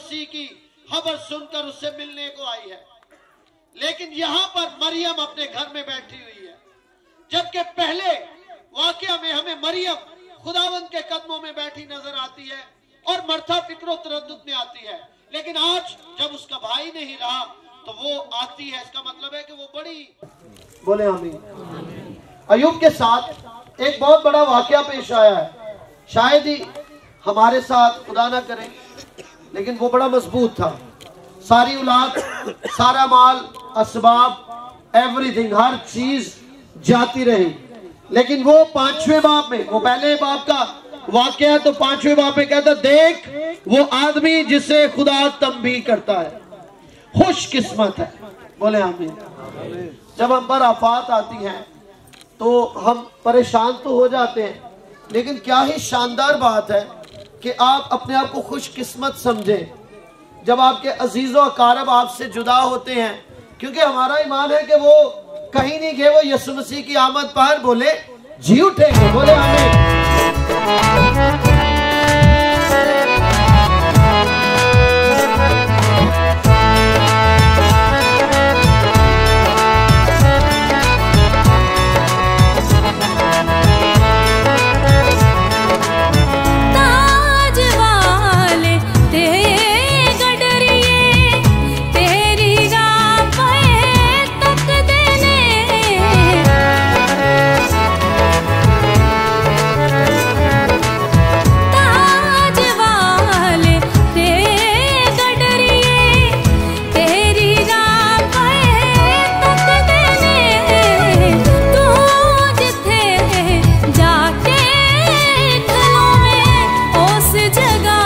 मसीह की खबर सुनकर उससे मिलने को आई है। लेकिन यहाँ पर मरियम अपने घर में बैठी हुई है। जबकि पहले वाकया में हमें मरियम खुदावंत के कदमों में बैठी नज़र आती है और मर्था फिक्रो तरद्दुद में आती है। लेकिन आज जब उसका भाई नहीं रहा तो वो आती है। इसका मतलब है कि वो बड़ी बोले आमीन। अयुब के साथ एक बहुत बड़ा वाक्य पेश आया है। शायद ही हमारे साथ खुदा ना करे। लेकिन वो बड़ा मज़बूत था। सारी औलाद, सारा माल, असबाब एवरीथिंग हर चीज़ जाती रही। लेकिन वो पाँचवें बाप में, वो पहले बाप का वाक्य है तो पाँचवें बाप में कहता, देख, वो आदमी जिसे खुदा भी करता है खुश किस्मत है। बोले, आमीन। जब हम पर आफात आती हैं तो हम परेशान तो हो जाते हैं, लेकिन क्या ही शानदार बात है। कि आप अपने आप को खुशकिस्मत समझें। जब आपके अज़ीज़ कारब आपसे जुदा होते हैं, क्योंकि हमारा ईमान है कि वो कहीं नहीं गए, वो यसु मसीह की आमद पर बोले, जी उठेंगे। बोले हमें जगा